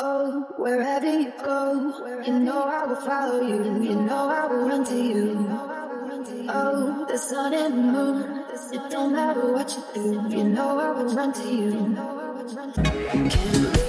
Oh, wherever you go, you know I will follow you. You know I will run to you. Oh, the sun and the moon, it don't matter what you do. You know I will run to you. Can't